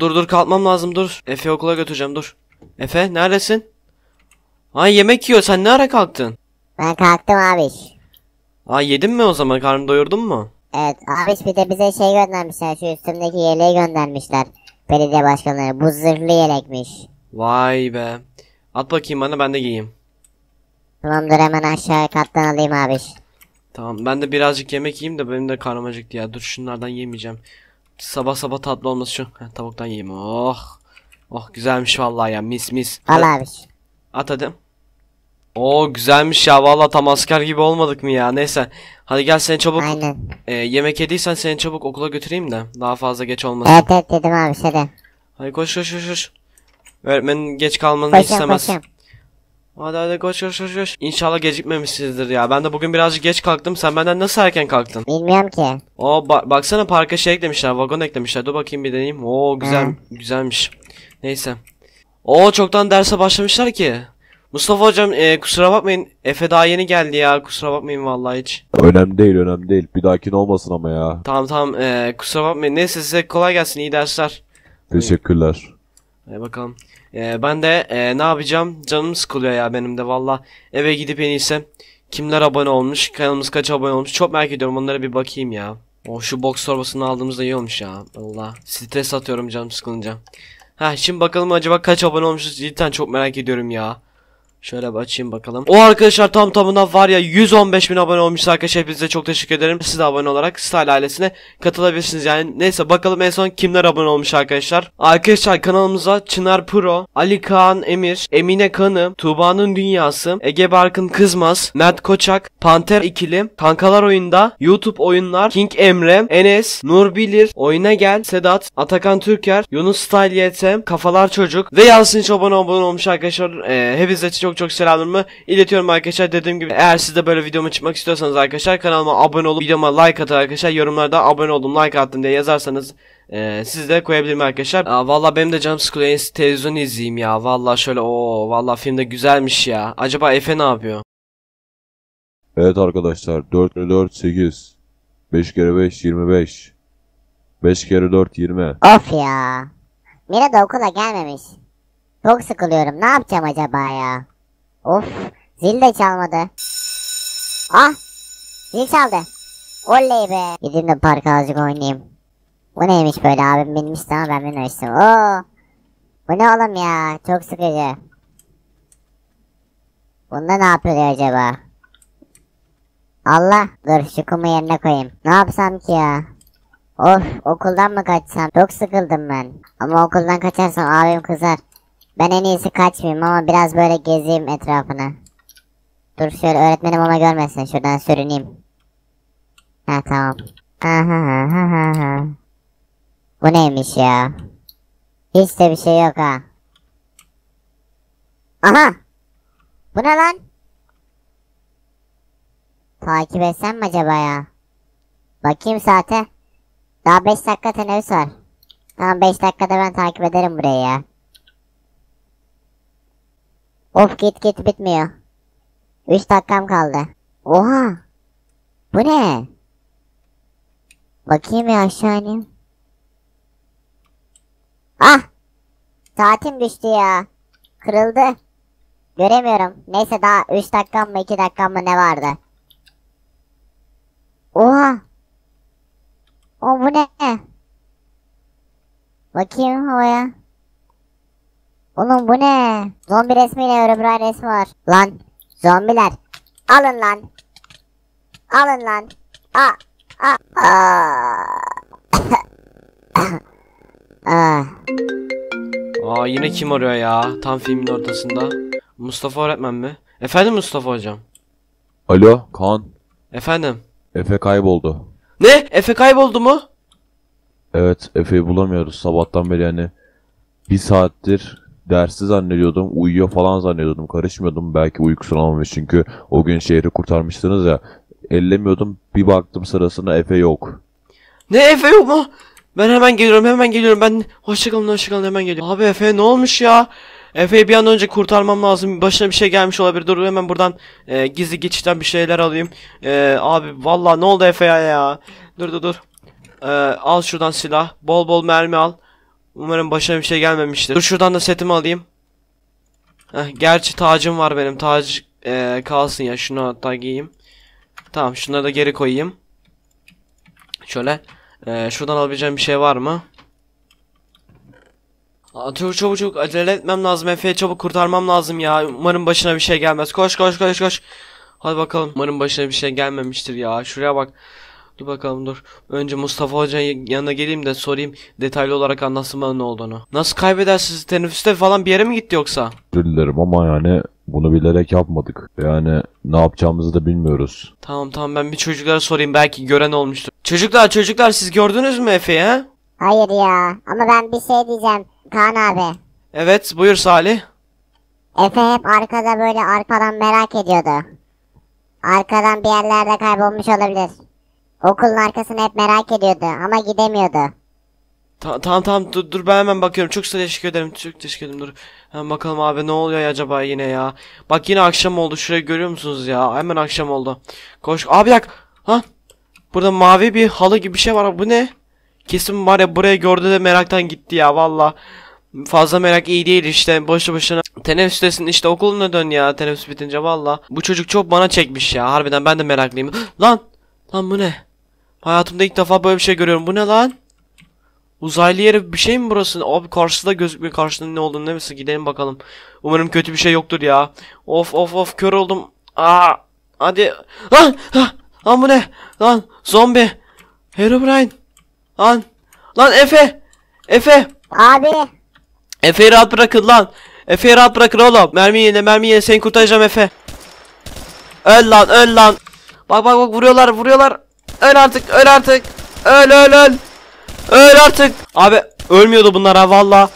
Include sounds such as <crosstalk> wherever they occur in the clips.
Dur dur kalkmam lazım dur. Efe okula götüreceğim dur. Efe neredesin? Ay yemek yiyor sen ne ara kalktın? Ben kalktım abiş. Aa yedin mi o zaman karnını doyurdun mu? Evet abiş bir de bize şey göndermişler. Şu üstümdeki yeleği göndermişler. Belediye başkanları. Bu zırhlı yelekmiş. Vay be. At bakayım bana ben de giyeyim. Tamamdır hemen aşağı kattan alayım abiş. Tamam ben de birazcık yemek yiyeyim de benim de karnım acıktı ya. Dur şunlardan yemeyeceğim. Sabah sabah tatlı olması şu. Heh, tavuktan yiyeyim. Oh. Oh güzelmiş vallahi ya mis mis. Al abiş. At hadi. Oo güzelmiş ya vallahi tam asker gibi olmadık mı ya neyse. Hadi gel seni çabuk Aynen. e, yemek yediysen seni çabuk okula götüreyim de daha fazla geç olmasın. Evet evet dedim abiş hadi. Hadi koş koş koş koş. Öğretmenin geç kalmanı Koşuyorum istemez. koşuyorum. Hadi hadi koş koş koş koş. İnşallah gecikmemişsinizdir ya. Ben de bugün birazcık geç kalktım. Sen benden nasıl erken kalktın? Bilmiyorum ki. Oo ba- baksana parka şey eklemişler. Vagon eklemişler. Dur bakayım bir deneyeyim. Oo güzel Hı. güzelmiş. Neyse. Oo çoktan derse başlamışlar ki. Mustafa hocam e, kusura bakmayın. Efe daha yeni geldi ya. Kusura bakmayın vallahi hiç. Önemli değil önemli değil. Bir dahakine olmasın ama ya. Tamam tamam e, kusura bakmayın. Neyse size kolay gelsin. iyi dersler. Teşekkürler. Hadi bakalım. Ee, ben de e, ne yapacağım? Canım sıkılıyor ya benim de valla. Eve gidip en iyisi. Kimler abone olmuş? Kanalımız kaç abone olmuş? Çok merak ediyorum. Onlara bir bakayım ya. O şu box torbasını aldığımızda iyi olmuş ya. Valla. Stres atıyorum canım sıkılınca. Ha şimdi bakalım acaba kaç abone olmuşuz? Cidden çok merak ediyorum ya. Şöyle bir açayım bakalım. O arkadaşlar tam tamına var ya 115 bin abone olmuş arkadaşlar. Hepinize çok teşekkür ederim. Siz de abone olarak Style ailesine katılabilirsiniz yani. Neyse bakalım en son kimler abone olmuş arkadaşlar. Arkadaşlar kanalımıza Çınar Pro, Ali Kaan Emir, Emine Kanı, Tuğba'nın Dünyası, Ege Barkın Kızmaz, Mert Koçak, Panter ikili, Kankalar Oyunda, YouTube Oyunlar, King Emre, Enes, Nur Bilir, Oyuna Gel, Sedat, Atakan Türker, Yunus Style YT, Kafalar Çocuk ve Yasin Çoban abone olmuş arkadaşlar. Ee, hepinize çok çok selamlarımı iletiyorum arkadaşlar. Dediğim gibi eğer siz de böyle videoma çıkmak istiyorsanız arkadaşlar kanalıma abone olup videoma like atın arkadaşlar. Yorumlarda abone oldum, like attım diye yazarsanız ee, siz de koyabilirim arkadaşlar. Aa, vallahi benim de canım sıkılıyor. En iyisi televizyon izleyeyim ya. Vallahi şöyle o vallahi filmde güzelmiş ya. Acaba Efe ne yapıyor? Evet arkadaşlar 4 kere 4 8. 5 kere 5 25. 5 kere 4 20. Of ya. Mira da okula gelmemiş. Çok sıkılıyorum. Ne yapacağım acaba ya? Of. Zil de çalmadı. Ah. Zil çaldı. Oley be. Gideyim de parka azıcık oynayayım. Bu neymiş böyle abim binmişti ama ben binmemiştim. Oo. Bu ne oğlum ya? Çok sıkıcı. Bunda ne yapılıyor acaba? Allah. Dur şu kumu yerine koyayım. Ne yapsam ki ya? Of okuldan mı kaçsam? Çok sıkıldım ben. Ama okuldan kaçarsam abim kızar. Ben en iyisi kaçmayayım ama biraz böyle gezeyim etrafını. Dur şöyle öğretmenim ama görmesin. Şuradan sürüneyim. Ha tamam. Aha ha ha ha. Bu neymiş ya? Hiç de bir şey yok ha. Aha! Bu ne lan? Takip etsem mi acaba ya? Bakayım saate. Daha 5 dakika teneffüs var. Tamam 5 dakikada ben takip ederim burayı ya. Of git git bitmiyor. 3 dakikam kaldı. Oha! Bu ne? Bakayım ya aşağı ineyim. Ah! Saatim düştü ya. Kırıldı. Göremiyorum. Neyse daha 3 dakikam mı 2 dakikam mı ne vardı? Oha! O bu ne? Bakayım havaya. Oğlum bu ne? Zombi resmiyle Herobrine resmi var. Lan zombiler. Alın lan. Alın lan. A a a. <laughs> Ah. Aa yine kim arıyor ya? Tam filmin ortasında. Mustafa öğretmen mi? Efendim Mustafa hocam. Alo Kaan. Efendim. Efe kayboldu. Ne? Efe kayboldu mu? Evet Efe'yi bulamıyoruz sabahtan beri yani. Bir saattir dersi zannediyordum. Uyuyor falan zannediyordum. Karışmıyordum. Belki uykusunu almamış çünkü o gün şehri kurtarmıştınız ya. Ellemiyordum. Bir baktım sırasında Efe yok. Ne Efe yok mu? Ben hemen geliyorum hemen geliyorum ben hoşçakalın hoşçakalın hemen geliyorum. Abi Efe ne olmuş ya? Efe'yi bir an önce kurtarmam lazım. Başına bir şey gelmiş olabilir. Dur hemen buradan e, gizli geçitten bir şeyler alayım. E, abi vallahi ne oldu Efe'ye ya? Dur dur dur. E, al şuradan silah. Bol bol mermi al. Umarım başına bir şey gelmemiştir. Dur şuradan da setimi alayım. Heh, gerçi tacım var benim. Tac eee, kalsın ya. Şunu hatta giyeyim. Tamam şunları da geri koyayım. Şöyle. Eee, şuradan alabileceğim bir şey var mı? Aa, çabuk çabuk çabuk acele etmem lazım Efe'yi çabuk kurtarmam lazım ya umarım başına bir şey gelmez koş koş koş koş Hadi bakalım umarım başına bir şey gelmemiştir ya şuraya bak Dur bakalım dur önce Mustafa Hoca'nın yanına geleyim de sorayım detaylı olarak anlatsın bana ne olduğunu Nasıl kaybedersiniz teneffüste falan bir yere mi gitti yoksa Özür dilerim ama yani bunu bilerek yapmadık. Yani ne yapacağımızı da bilmiyoruz. Tamam tamam ben bir çocuklara sorayım belki gören olmuştur Çocuklar çocuklar siz gördünüz mü Efe'yi ha Hayır ya. Ama ben bir şey diyeceğim. Kaan abi. Evet buyur Salih Efe hep arkada böyle arkadan merak ediyordu. Arkadan bir yerlerde kaybolmuş olabilir. Okulun arkasını hep merak ediyordu ama gidemiyordu. Ta- tamam tamam dur, dur ben hemen bakıyorum. Çok teşekkür ederim. Çok teşekkür ederim. Dur. Hemen bakalım abi ne oluyor acaba yine ya. Bak yine akşam oldu. Şurayı görüyor musunuz ya? Hemen akşam oldu. Koş. Abi yak. Ha? Burada mavi bir halı gibi bir şey var. Bu ne? Kesin var ya buraya gördü de meraktan gitti ya valla. Fazla merak iyi değil işte boşu boşuna. Teneffüstesin işte okuluna dön ya teneffüs bitince valla. Bu çocuk çok bana çekmiş ya harbiden ben de meraklıyım. <gasps> lan! Lan bu ne? Hayatımda ilk defa böyle bir şey görüyorum. Bu ne lan? Uzaylı yeri bir şey mi burası? Abi karşıda gözükmüyor. Karşında ne olduğunu neyse gidelim bakalım. Umarım kötü bir şey yoktur ya. Of of of kör oldum. Aa! Hadi. Lan! Lan bu ne? Lan zombi. Herobrine. Lan. Lan Efe. Efe. Abi Efe'yi rahat bırakın lan. Efe'yi rahat bırakın oğlum. Mermi yine mermi yine seni kurtaracağım Efe. Öl lan öl lan. Bak bak bak vuruyorlar vuruyorlar. Öl artık öl artık. Öl öl öl. Öl artık. Abi ölmüyordu bunlar ha valla.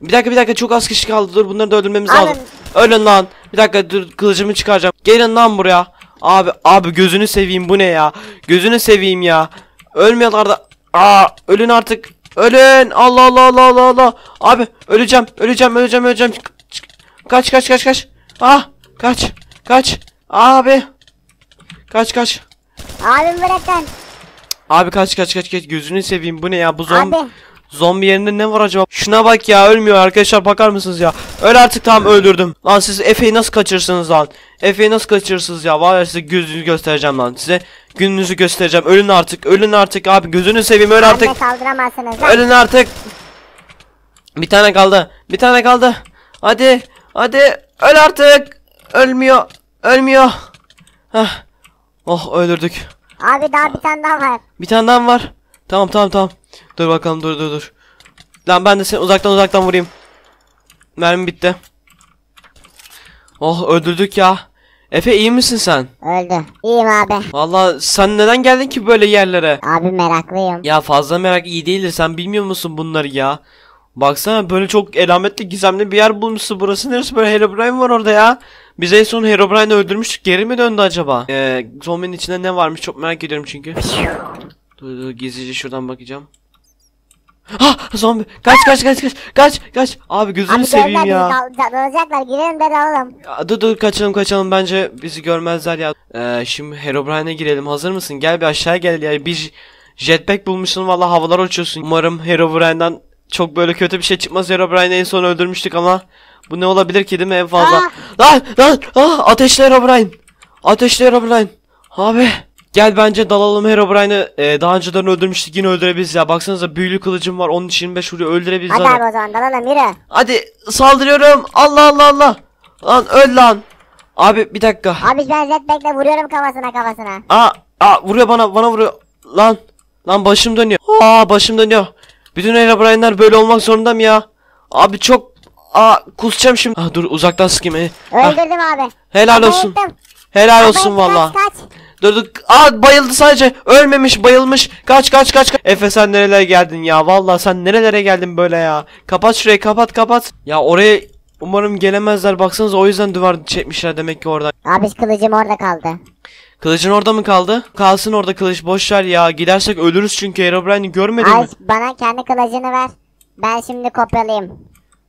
Bir dakika bir dakika çok az kişi kaldı. Dur bunları da öldürmemiz Alın. lazım. Ölün lan. Bir dakika dur kılıcımı çıkaracağım. Gelin lan buraya. Abi abi gözünü seveyim bu ne ya? Gözünü seveyim ya. Ölmüyorlar da. Aa ölün artık. Ölün. Allah Allah Allah Allah Allah. Abi öleceğim. Öleceğim öleceğim öleceğim. Kaç kaç kaç kaç. Ah kaç. Kaç. Abi. Kaç kaç. Abim bırak lan. Abi kaç kaç kaç kaç. Gözünü seveyim. Bu ne ya? Bu zombi Abi. zombi yerinde ne var acaba? Şuna bak ya. Ölmüyor. Arkadaşlar bakar mısınız ya? Öl artık. Tamam öldürdüm. Lan siz Efe'yi nasıl kaçırırsınız lan? Efe'yi nasıl kaçırırsınız ya? Var ya size gözünüzü göstereceğim lan. Size gününüzü göstereceğim. Ölün artık. Ölün artık abi. Gözünü seveyim. Öl artık. ölün artık. Bir tane kaldı. Bir tane kaldı. Hadi. Hadi. Öl artık. Ölmüyor. Ölmüyor. Hah. Oh öldürdük Abi daha bir tane daha var. Bir tane daha var? Tamam tamam tamam. Dur bakalım dur dur dur. Lan ben de seni uzaktan uzaktan vurayım. Mermi bitti. Oh öldürdük ya. Efe iyi misin sen? Öldü. İyiyim abi. Valla sen neden geldin ki böyle yerlere? Abi meraklıyım. Ya fazla merak iyi değildir sen bilmiyor musun bunları ya? Baksana böyle çok elametli gizemli bir yer bulmuşsun burası neresi böyle Herobrine var orada ya. Biz en son Herobrine'i öldürmüştük geri mi döndü acaba? Ee, zombinin içinde ne varmış çok merak ediyorum çünkü. Dur dur gizlice şuradan bakacağım. Ha zombi kaç kaç kaç kaç kaç kaç abi gözünü Abi seveyim ya. dalacaklar. Girelim de dalalım. ya. Dur dur kaçalım kaçalım bence bizi görmezler ya. Ee, şimdi Herobrine'e girelim hazır mısın? Gel bir aşağıya gel ya bir jetpack bulmuşsun valla havalar uçuyorsun. Umarım Herobrine'den çok böyle kötü bir şey çıkmaz. Herobrine'i en son öldürmüştük ama bu ne olabilir ki değil mi en fazla? Aa! Lan lan ah, ateşli Herobrine. Ateşli Herobrine. Abi gel bence dalalım Herobrine'ı ee, daha önceden öldürmüştük yine öldürebiliriz ya. Baksanıza büyülü kılıcım var 13 25 vuruyor öldürebiliriz. Hadi abi o zaman dalalım yürü. Hadi saldırıyorum. Allah Allah Allah. Lan öl lan. Abi bir dakika. Abi ben jetpack'le vuruyorum kafasına kafasına. Aa, aa vuruyor bana bana vuruyor. Lan. Lan başım dönüyor. Aa başım dönüyor. Bütün Herobrine'ler böyle olmak zorunda mı ya? Abi çok Aa kusacağım şimdi. Ah, dur uzaktan sıkayım. Ah, Öldürdüm abi. helal Abi olsun. öldüm. Helal Abi olsun valla. Kaç kaç. Dur dur. Aa bayıldı sadece. Ölmemiş bayılmış. Kaç kaç kaç. kaç. Efe sen nerelere geldin ya? Valla sen nerelere geldin böyle ya? Kapat şurayı kapat kapat. Ya oraya umarım gelemezler. Baksanıza o yüzden duvar çekmişler demek ki oradan. Abi kılıcım orada kaldı. Kılıcın orada mı kaldı? Kalsın orada kılıç boş ver ya. Gidersek ölürüz çünkü Herobrine'i görmedin Ay mi? bana kendi kılıcını ver. Ben şimdi kopyalayayım.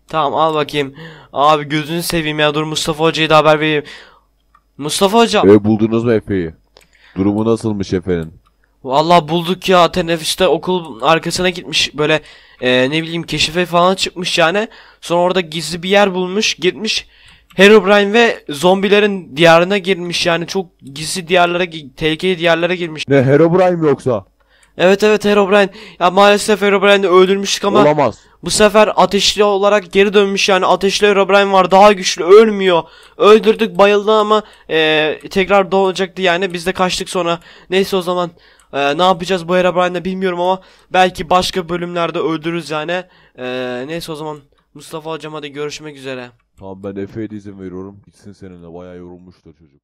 Tamam al bakayım. Abi gözünü seveyim ya. Dur Mustafa Hoca'ya da haber vereyim. Mustafa Hoca. E buldunuz mu Efe'yi? Durumu nasılmış Efe'nin? Vallahi bulduk ya teneffüste okul arkasına gitmiş böyle e, ne bileyim keşife falan çıkmış yani. Sonra orada gizli bir yer bulmuş, gitmiş. Herobrine ve zombilerin diyarına girmiş yani çok gizli diyarlara, tehlikeli diyarlara girmiş. Ne Herobrine mi yoksa? Evet evet Herobrine. Ya maalesef Herobrine'i öldürmüştük ama Olamaz. bu sefer ateşli olarak geri dönmüş yani ateşli Herobrine var daha güçlü ölmüyor. Öldürdük bayıldı ama e, tekrar doğacaktı yani biz de kaçtık sonra. Neyse o zaman e, ne yapacağız bu Herobrine'de bilmiyorum ama belki başka bölümlerde öldürürüz yani. E, neyse o zaman Mustafa hocam hadi görüşmek üzere. Tamam ben Efe'ye de izin veriyorum. Gitsin seninle bayağı yorulmuştur çocuk.